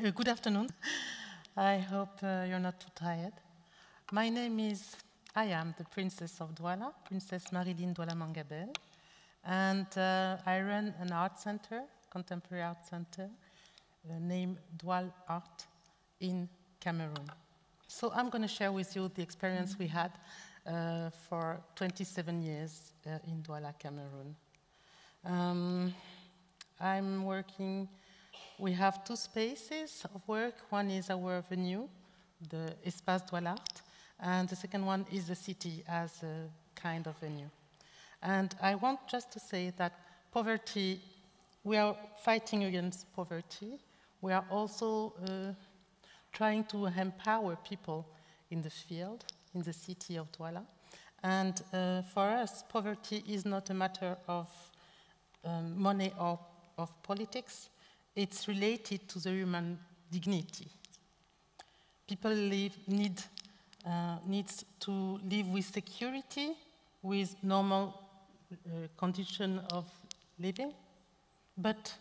Uh, good afternoon. I hope uh, you're not too tired. My name is, I am the Princess of Douala, Princess Marilyn Douala Manga Bell, and uh, I run an art center, contemporary art center, uh, named Doual Art in Cameroon. So I'm going to share with you the experience we had uh, for 27 years in Douala, Cameroon. Um, I'm working, we have two spaces of work. One is our venue, the Espace Doual'art, and the second one is the city as a kind of venue. And I want just to say that poverty, we are fighting against poverty. We are also uh, trying to empower people in the field, in the city of Douala. And uh, for us, poverty is not a matter of um, money or of politics. It's related to the human dignity. People live, need uh, needs to live with security, with normal uh, condition of living, but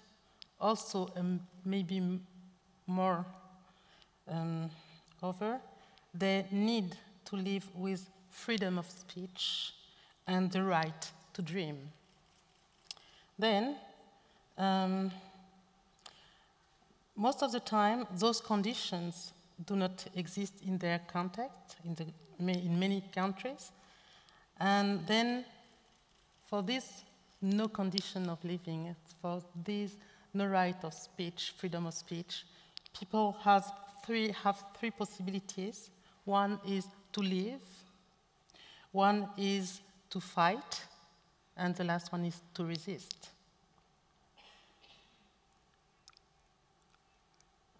also um, maybe more um, over, they need to live with freedom of speech and the right to dream. Then, um, most of the time, those conditions do not exist in their context in, the, in many countries. And then, for this no condition of living, for this no right of speech, freedom of speech, people three, have three possibilities. One is to live, one is to fight, and the last one is to resist.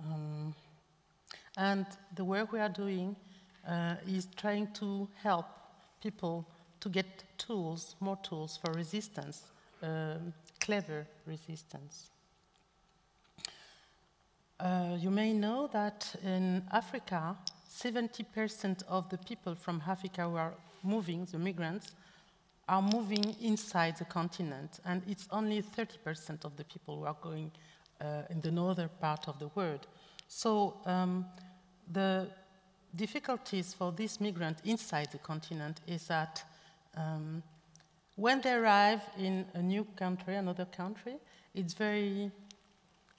Um, and the work we are doing uh, is trying to help people to get tools, more tools for resistance, um, clever resistance. Uh, you may know that in Africa, 70% of the people from Africa who are moving, the migrants, are moving inside the continent, and it's only 30% of the people who are going uh, in the northern part of the world. So um, the difficulties for these migrants inside the continent is that um, when they arrive in a new country, another country, it's very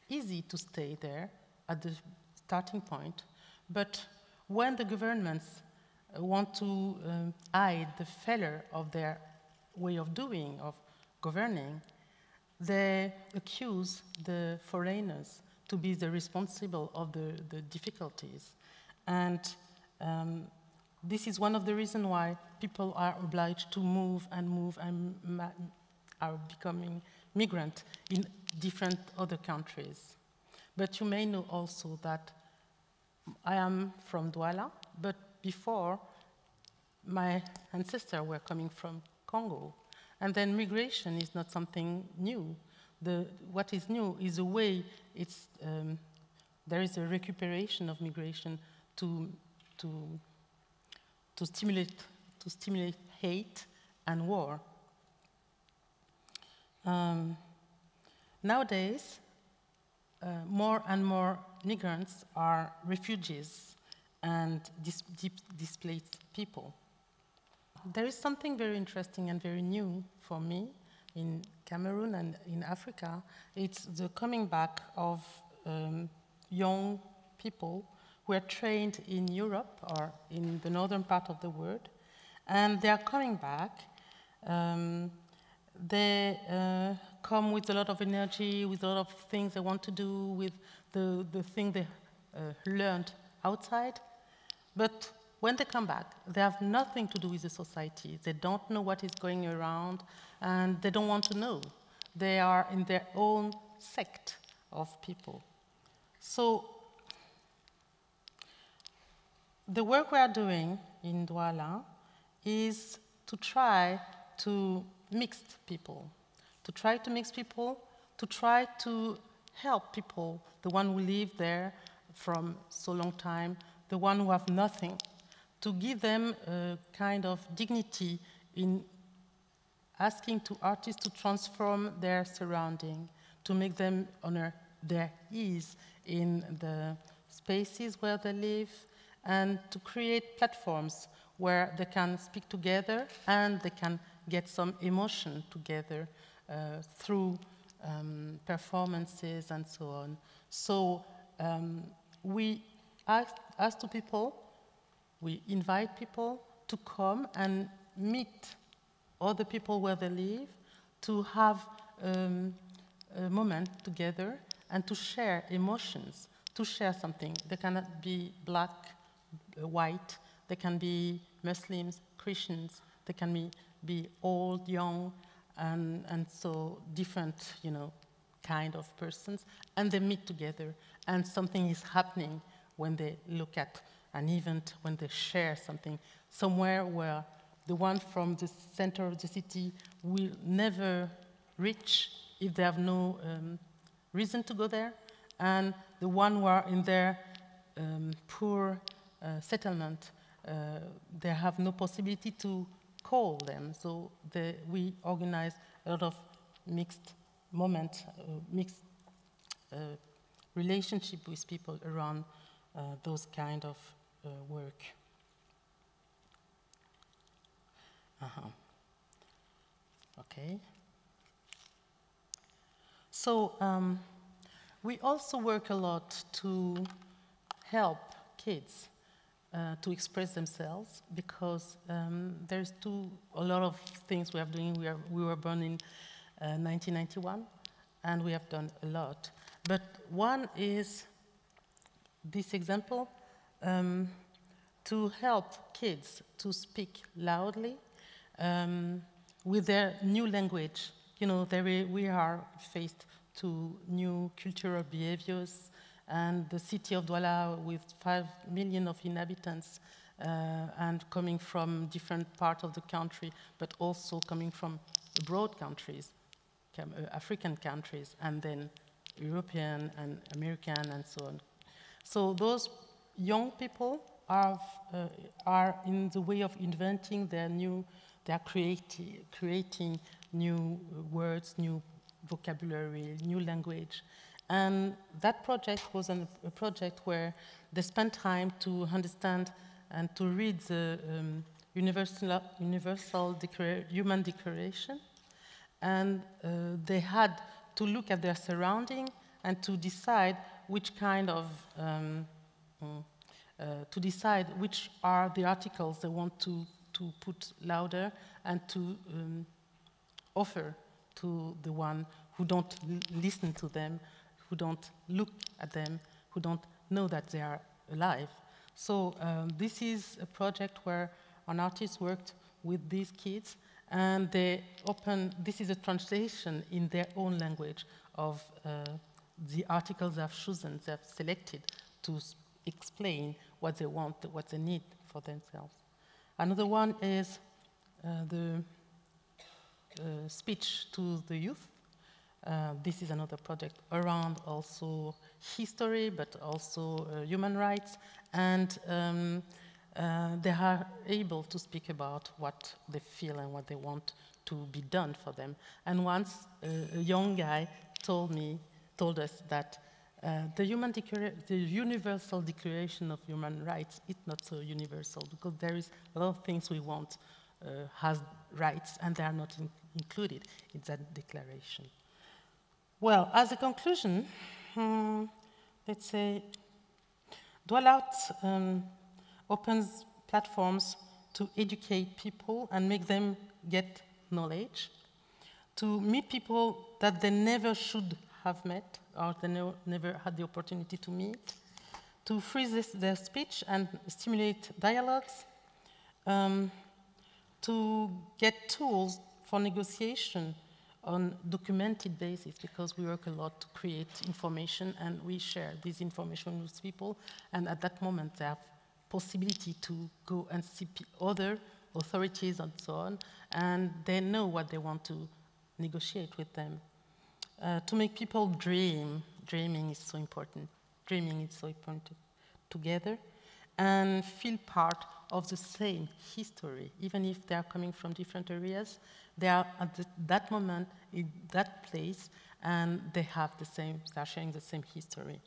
easy to stay there at the starting point. But when the governments want to um, hide the failure of their way of doing, of governing, they accuse the foreigners to be the responsible of the, the difficulties. And um, this is one of the reasons why people are obliged to move and move and are becoming migrant in different other countries. But you may know also that I am from Douala, but before my ancestors were coming from Congo. And then migration is not something new. The, what is new is a way it's, um, there is a recuperation of migration to, to, to, stimulate, to stimulate hate and war. Um, nowadays, uh, more and more migrants are refugees and dis displaced people. There is something very interesting and very new for me in Cameroon and in Africa. It's the coming back of um, young people who are trained in Europe or in the northern part of the world, and they are coming back. Um, they uh, come with a lot of energy, with a lot of things they want to do, with the, the thing they uh, learned outside. But when they come back, they have nothing to do with the society. They don't know what is going around, and they don't want to know. They are in their own sect of people. So the work we are doing in Douala is to try to mix people, to try to mix people, to try to help people, the one who live there from so long time, the one who have nothing, to give them a kind of dignity in asking to artists to transform their surrounding, to make them honor their ease in the spaces where they live, and to create platforms where they can speak together and they can get some emotion together uh, through um, performances and so on. So um, we ask, ask to people, we invite people to come and meet other people where they live, to have um, a moment together and to share emotions, to share something. They cannot be black, white, they can be Muslims, Christians, they can be, be old, young, and, and so different, you know, kind of persons, and they meet together, and something is happening when they look at an event, when they share something, somewhere where the one from the center of the city will never reach if they have no um, reason to go there, and the one who are in their um, poor settlement, uh, they have no possibility to call them. So the, we organize a lot of mixed moment, uh, mixed uh, relationship with people around uh, those kind of uh, work. -huh. Okay. So um, we also work a lot to help kids uh, to express themselves because um, there's a lot of things we are doing. We, are, we were born in uh, 1991 and we have done a lot. But one is this example um, to help kids to speak loudly um, with their new language. You know, we are faced to new cultural behaviors, and the city of Douala, with five million of inhabitants, uh, and coming from different parts of the country, but also coming from abroad countries, uh, African countries, and then European and American and so on. So those young people are, uh, are in the way of inventing their new they are creati creating new words, new vocabulary, new language. And that project was an, a project where they spent time to understand and to read the um, Universal, universal Declara Human Declaration. And uh, they had to look at their surrounding and to decide which kind of, um, uh, to decide which are the articles they want to to put louder and to um, offer to the one who don't listen to them, who don't look at them, who don't know that they are alive. So um, this is a project where an artist worked with these kids and they open, this is a translation in their own language of uh, the articles they've chosen, they've selected to explain what they want, what they need for themselves. Another one is uh, the uh, speech to the youth. Uh, this is another project around also history, but also uh, human rights, and um, uh, they are able to speak about what they feel and what they want to be done for them. And once uh, a young guy told me, told us that uh, the, human the universal declaration of human rights is not so universal because there is a lot of things we want has rights and they are not in included in that declaration. Well, as a conclusion, hmm, let's say Douala um, opens platforms to educate people and make them get knowledge, to meet people that they never should have met or they ne never had the opportunity to meet, to freeze this, their speech and stimulate dialogues, um, to get tools for negotiation on documented basis because we work a lot to create information and we share this information with people and at that moment they have possibility to go and see other authorities and so on and they know what they want to negotiate with them uh, to make people dream. Dreaming is so important. Dreaming is so important together and feel part of the same history, even if they are coming from different areas. They are at the, that moment in that place, and they have the same. They are sharing the same history.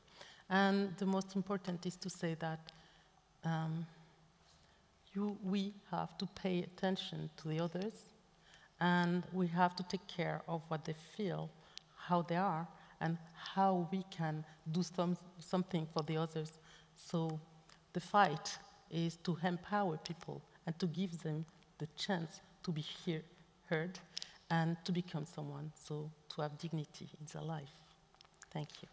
And the most important is to say that um, you, we have to pay attention to the others, and we have to take care of what they feel, how they are, and how we can do some, something for the others. So the fight is to empower people and to give them the chance to be hear, heard and to become someone, so to have dignity in their life. Thank you.